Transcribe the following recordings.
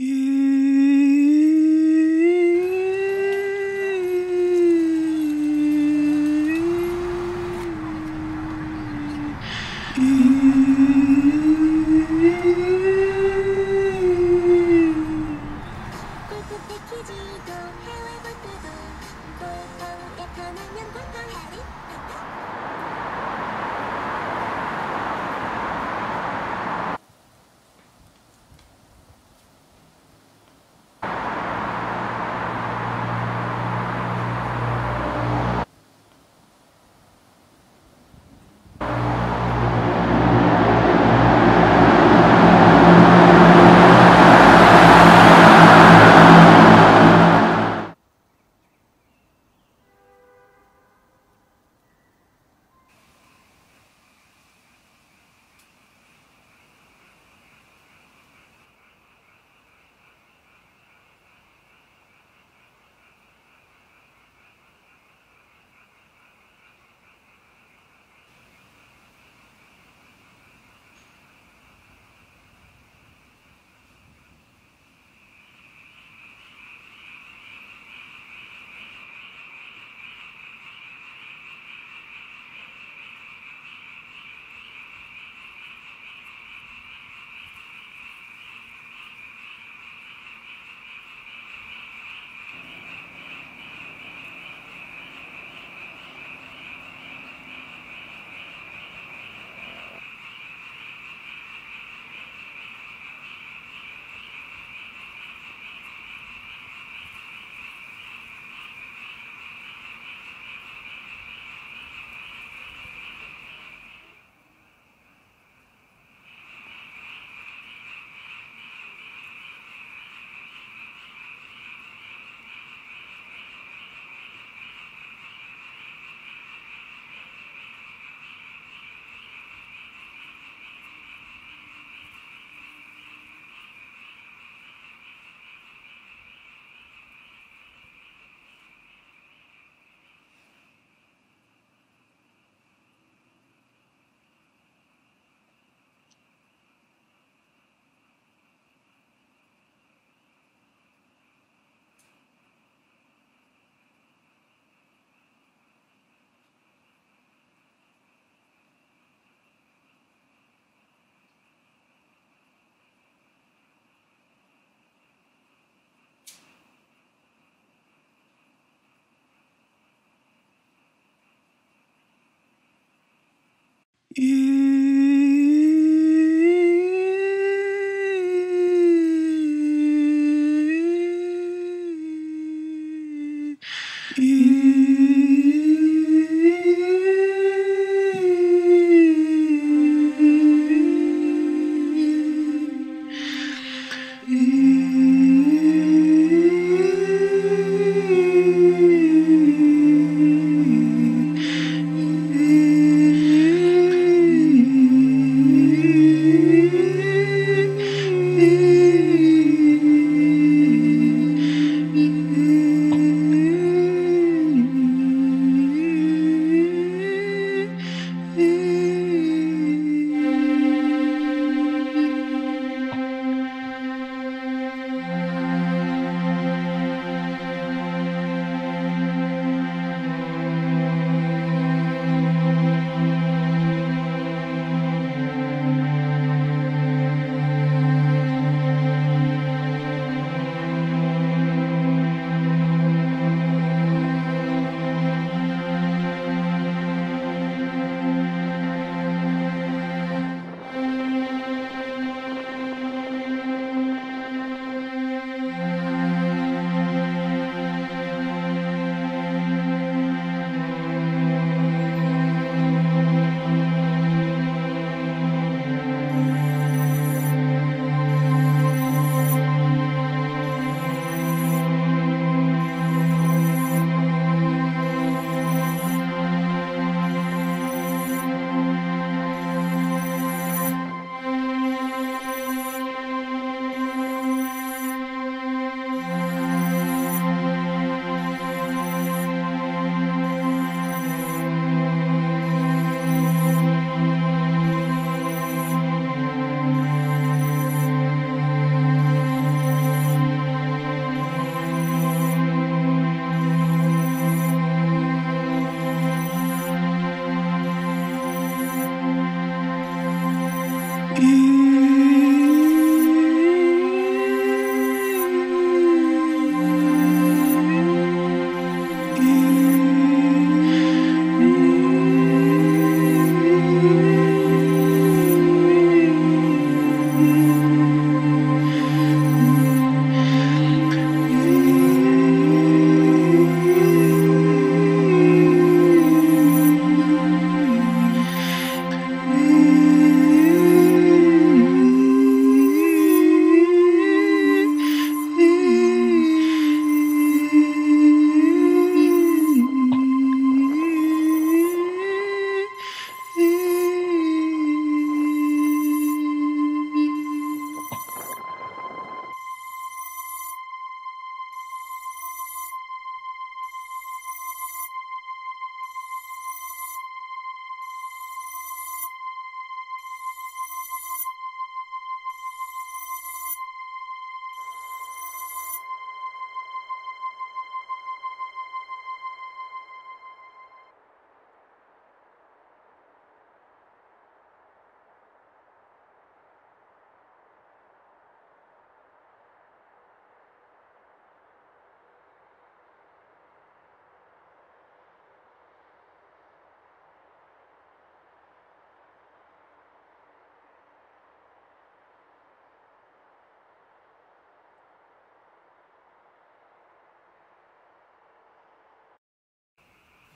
you. Yeah.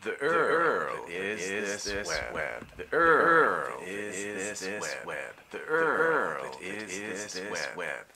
The Earl is this web. The Earl is this web. The Earl is this web.